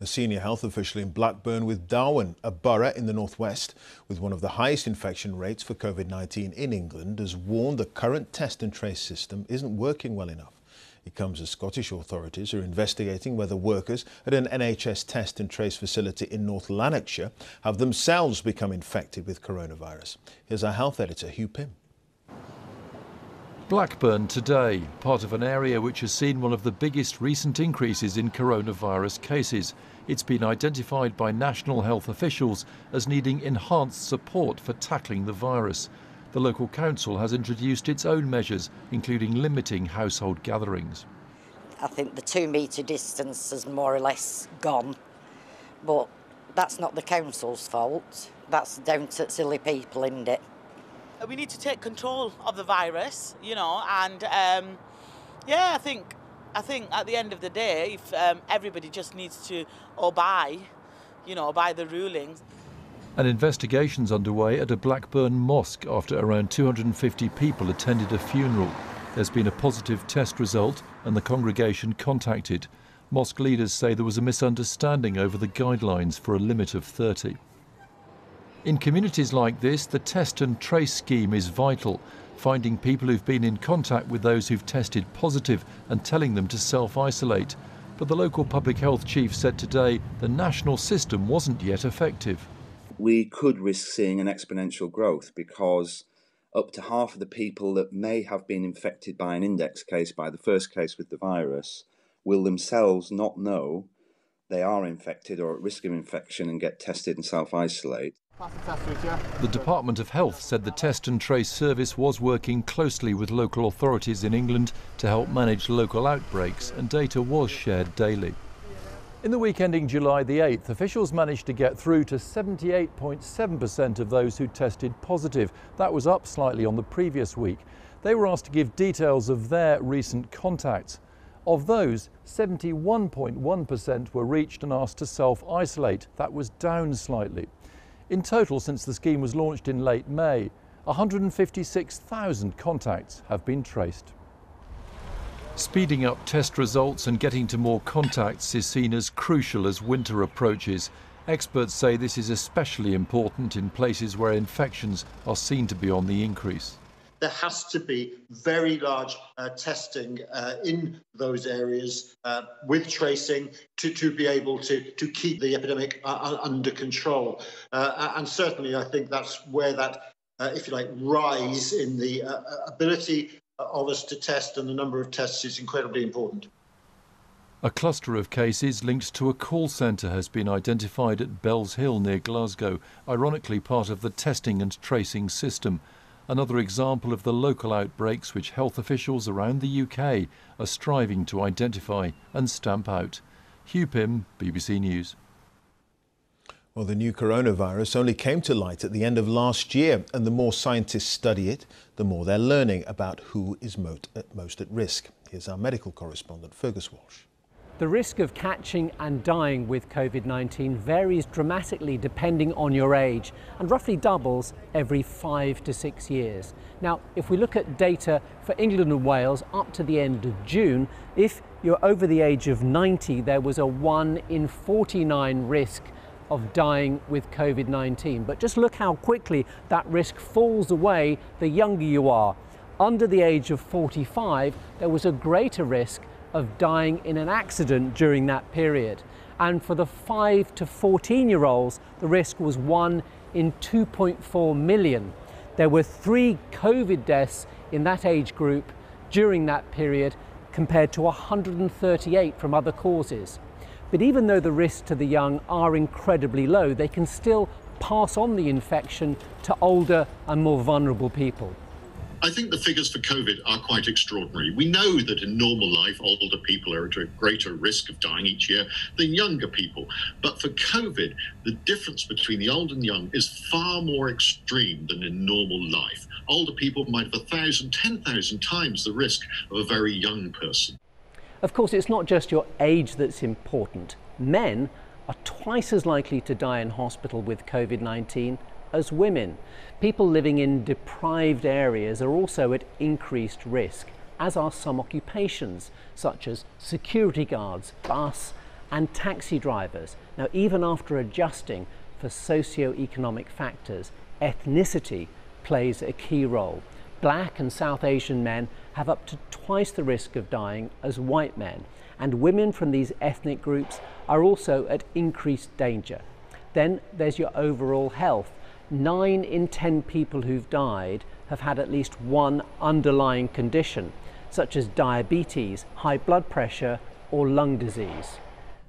A senior health official in Blackburn with Darwen, a borough in the northwest with one of the highest infection rates for COVID-19 in England, has warned the current test and trace system isn't working well enough. It comes as Scottish authorities are investigating whether workers at an NHS test and trace facility in North Lanarkshire have themselves become infected with coronavirus. Here's our health editor, Hugh Pym. Blackburn today, part of an area which has seen one of the biggest recent increases in coronavirus cases. It's been identified by national health officials as needing enhanced support for tackling the virus. The local council has introduced its own measures, including limiting household gatherings. I think the two metre distance is more or less gone, but that's not the council's fault. That's down to silly people, isn't it? We need to take control of the virus, you know, and um, yeah, I think I think at the end of the day, if um, everybody just needs to obey, you know, obey the rulings. An investigation's underway at a Blackburn mosque after around 250 people attended a funeral. There's been a positive test result and the congregation contacted. Mosque leaders say there was a misunderstanding over the guidelines for a limit of 30. In communities like this, the test and trace scheme is vital, finding people who've been in contact with those who've tested positive and telling them to self isolate. But the local public health chief said today the national system wasn't yet effective. We could risk seeing an exponential growth because up to half of the people that may have been infected by an index case, by the first case with the virus, will themselves not know they are infected or at risk of infection and get tested and self isolate. The Department of Health said the test and trace service was working closely with local authorities in England to help manage local outbreaks, and data was shared daily. In the week ending July the 8th, officials managed to get through to 78.7% of those who tested positive. That was up slightly on the previous week. They were asked to give details of their recent contacts. Of those, 71.1% were reached and asked to self isolate. That was down slightly. In total, since the scheme was launched in late May, 156,000 contacts have been traced. Speeding up test results and getting to more contacts is seen as crucial as winter approaches. Experts say this is especially important in places where infections are seen to be on the increase there has to be very large uh, testing uh, in those areas uh, with tracing to, to be able to, to keep the epidemic uh, under control. Uh, and certainly, I think that's where that, uh, if you like, rise in the ability of us to test and the number of tests is incredibly important. A cluster of cases linked to a call centre has been identified at Bellshill near Glasgow, ironically part of the testing and tracing system another example of the local outbreaks which health officials around the UK are striving to identify and stamp out. Hugh Pym, BBC News. Well, the new coronavirus only came to light at the end of last year, and the more scientists study it, the more they're learning about who is most at risk. Here's our medical correspondent, Fergus Walsh. The risk of catching and dying with COVID-19 varies dramatically depending on your age and roughly doubles every five to six years. Now, if we look at data for England and Wales up to the end of June, if you're over the age of 90, there was a 1 in 49 risk of dying with COVID-19. But just look how quickly that risk falls away the younger you are. Under the age of 45, there was a greater risk of dying in an accident during that period. And for the 5 to 14 year olds, the risk was 1 in 2.4 million. There were three COVID deaths in that age group during that period compared to 138 from other causes. But even though the risks to the young are incredibly low, they can still pass on the infection to older and more vulnerable people. I think the figures for COVID are quite extraordinary. We know that in normal life, older people are at a greater risk of dying each year than younger people. But for COVID, the difference between the old and young is far more extreme than in normal life. Older people might have a thousand, ten thousand times the risk of a very young person. Of course, it's not just your age that's important. Men are twice as likely to die in hospital with COVID 19 as women. People living in deprived areas are also at increased risk, as are some occupations, such as security guards, bus and taxi drivers. Now, even after adjusting for socio-economic factors, ethnicity plays a key role. Black and South Asian men have up to twice the risk of dying as white men, and women from these ethnic groups are also at increased danger. Then there's your overall health. Nine in ten people who've died have had at least one underlying condition, such as diabetes, high blood pressure, or lung disease.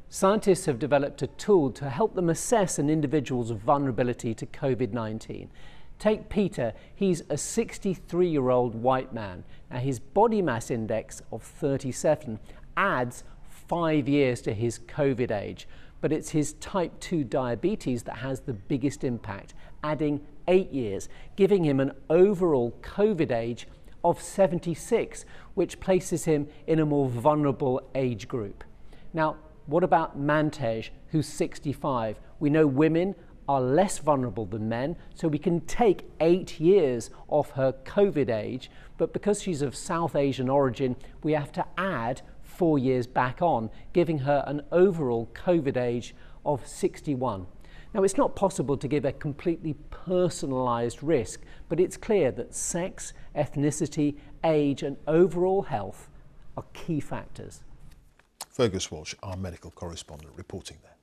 Scientists have developed a tool to help them assess an individual's vulnerability to COVID 19. Take Peter, he's a 63 year old white man. Now, his body mass index of 37 adds five years to his COVID age, but it's his type 2 diabetes that has the biggest impact, adding eight years, giving him an overall COVID age of 76, which places him in a more vulnerable age group. Now, what about Mantej, who's 65? We know women are less vulnerable than men, so we can take eight years off her COVID age, but because she's of South Asian origin, we have to add four years back on, giving her an overall COVID age of 61. Now, it's not possible to give a completely personalised risk, but it's clear that sex, ethnicity, age, and overall health are key factors. Fergus Walsh, our medical correspondent, reporting there.